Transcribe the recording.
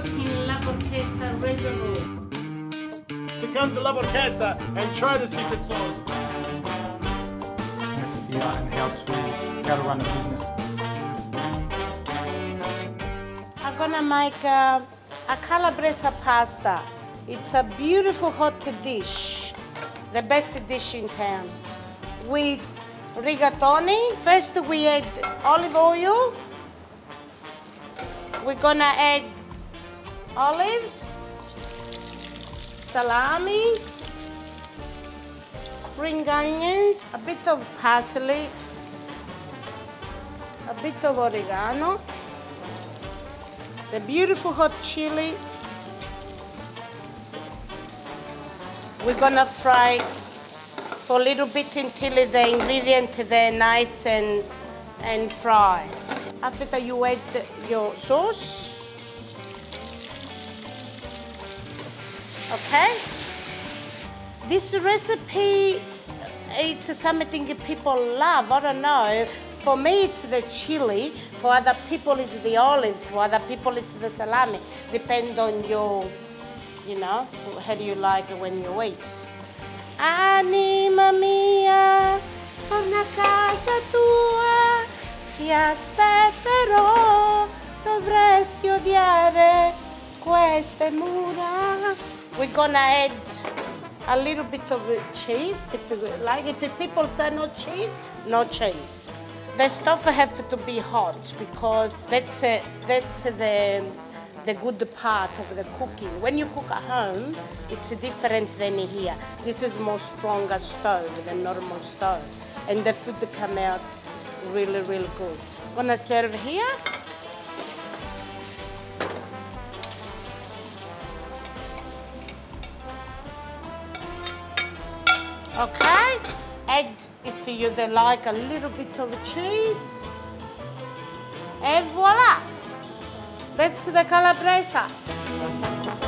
out La Porchetta Reservoir. To come to La Porchetta and try the secret sauce. recipe and how to how to run a business. I'm gonna make a, a calabrese pasta. It's a beautiful hot dish, the best dish in town. With rigatoni, first we add olive oil. We're gonna add olives, salami, spring onions, a bit of parsley, a bit of oregano, the beautiful hot chili. We're gonna fry for a little bit until the ingredient they're nice and and fry. After that you add your sauce. Okay? This recipe eh, it's something people love. I don't know. For me, it's the chili. For other people, it's the olives. For other people, it's the salami. Depend on your, you know, how do you like it when you eat. Anima mia, torna casa tua, ti aspetterò, dovresti odiare queste mura. We're gonna add a little bit of cheese if you like. If people say no cheese, no cheese. The stuff have to be hot because that's uh, that's the the good part of the cooking. When you cook at home, it's different than here. This is more stronger stove than normal stove, and the food come out really really good. Gonna serve here. Okay, add if you they like a little bit of cheese. And voila! That's the calabrese.